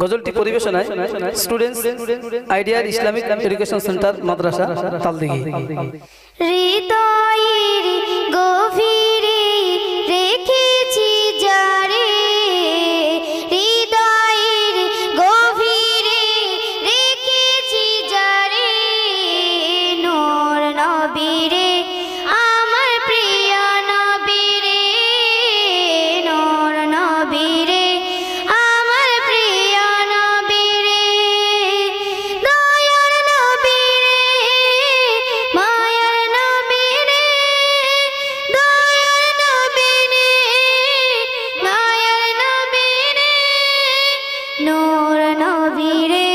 গজলটি পরিবেশনায় স্টুডেন্টস আইডিয়ার Islamic education centre মাদ্রাসা তালদিঘি। হৃদয়ের নবীরে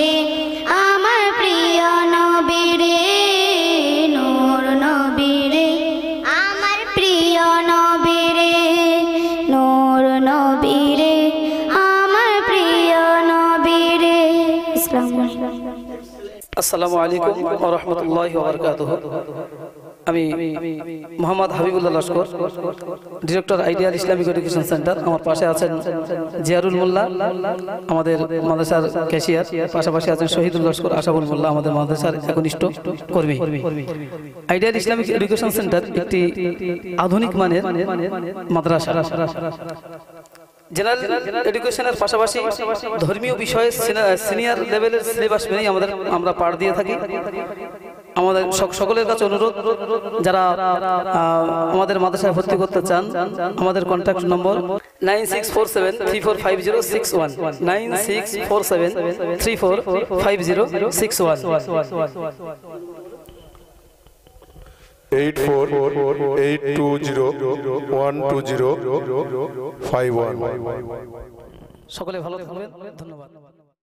রে আসসালামু আলাইকুম ওয়া রাহমাতুল্লাহি ওয়া বারাকাতুহু। আমি Mohammad Habibullah Laskar, director ideal Islamic education centre. আমার পাশে আছেন জিয়ারুল মোল্লা, আমাদের মাদ্রাসার ক্যাশিয়ার। পাশাপাশি আছেন শহীদুল লস্কর আশাবুল মোল্লা, আমাদের মাদ্রাসার একনিষ্ঠ কর্মী। আইডিয়াল ইসলামিক এডুকেশন সেন্টার একটি আধুনিক মানের মাদ্রাসা। জেনারেল এডুকেশনের পাশাপাশি ধর্মীয় বিষয়ে সিনিয়র লেভেলের সিলেবাস মেনেই আমাদের, আমরা পাঠ দিয়ে থাকি। আমাদের সকলের কাছে অনুরোধ, যারা আমাদের মাদ্রাসায় ভর্তি করতে চান, আমাদের contact number nine six four seven three four five zero six one nine six four seven three four five zero six one eight four eight two zero one two zero five one সকলে ভালো থাকবেন ধন্যবাদ।